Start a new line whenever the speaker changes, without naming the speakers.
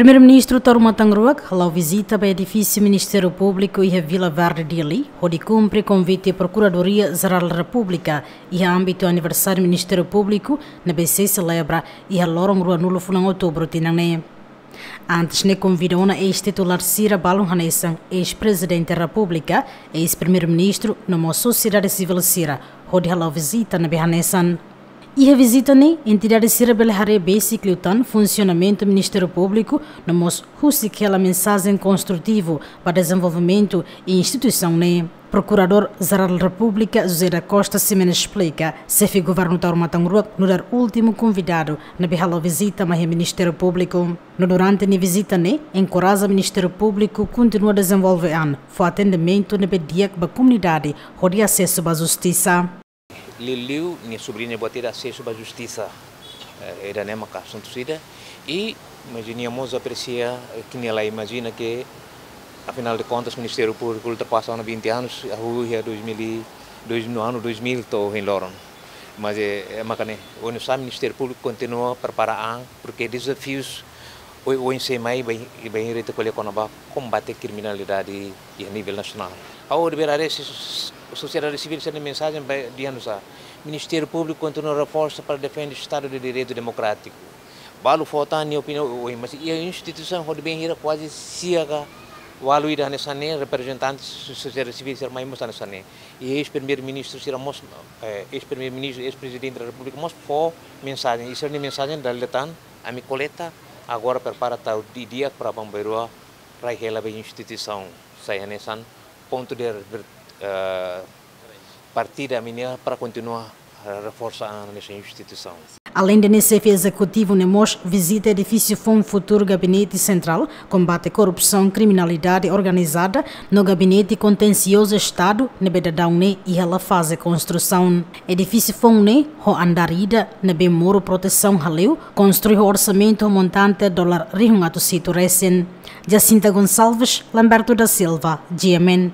Primeiro-Ministro Taruma Tangruak visita para o edifício Ministério Público e a Vila Verde de Ali, onde cumpre convite à Procuradoria-Geral da República e a âmbito aniversário do Ministério Público, na BC celebra e a Lorong Rua Nulo Fulang Outubro Tinane. Antes, ne convidou a ex-titular Cira Balon Hanessan, ex-presidente da República, ex-primeiro-ministro, numa sociedade civil Cira, onde halou visita na Behanessan. E a visita nem entidade cerebral hare basic lutan funcionamento do Ministério Público namos aquela mensagem construtivo para desenvolvimento e instituição nem Procurador Geral da República José da Costa Semana explica se foi governo da Matangurua no dar último convidado na behala visita ao Ministério Público. No durante a visita ne encoraja o Ministério Público continua a desenvolver an o atendimento na dia da comunidade onde acesso à justiça.
Liliu, minha sobrinha, ter acesso à justiça. Era nem uma questão torcida. E imaginamos apreciar que ela imagina que, afinal de contas, o Ministério Público ultrapassou 20 anos, a rua é 2000, no ano 2000, estou em Loron. Mas é, é macane, o Ministério Público continua a preparar porque desafios o, o ensino bem bem recolher com a combate a criminalidade a nível nacional. Ao liberar esses a sociedade civil sendo mensagem de anos a Ministério Público continua a força para defender o Estado de Direito Democrático. Balu falta minha opinião, mas a instituição pode bem ir quase ciaga walu ida nessa ne representantes da sociedade civil ser mais moça nessa ne e ex-primeiro-ministro será mos ex-primeiro-ministro ex-presidente da República mos for mensagem. Isso é mensagem da letan a mi coleta agora prepara tal dia para Bambeirua para aquela instituição saya nessa ponto de uh, partida minha para continuar a reforçar nessa instituição.
Além do NCF Executivo, Nemos visita edifício FOM Futuro Gabinete Central, combate a corrupção e criminalidade organizada no Gabinete Contencioso Estado, na Bedadaune e ela faz a construção. Edifício FOM, ho andarida, na Bemoro Proteção Haleu, construi o orçamento montante dólar Rihungato Sito Recen. Jacinta Gonçalves, Lamberto da Silva, GMN.